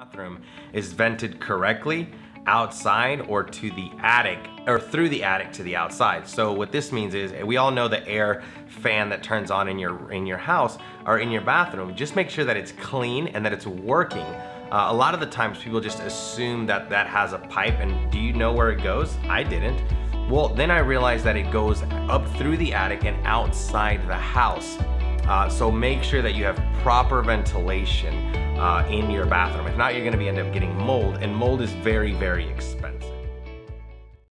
bathroom is vented correctly outside or to the attic or through the attic to the outside. So what this means is we all know the air fan that turns on in your in your house or in your bathroom. Just make sure that it's clean and that it's working. Uh, a lot of the times people just assume that that has a pipe and do you know where it goes? I didn't. Well, then I realized that it goes up through the attic and outside the house. Uh, so make sure that you have proper ventilation uh, in your bathroom. If not, you're gonna be end up getting mold and mold is very, very expensive.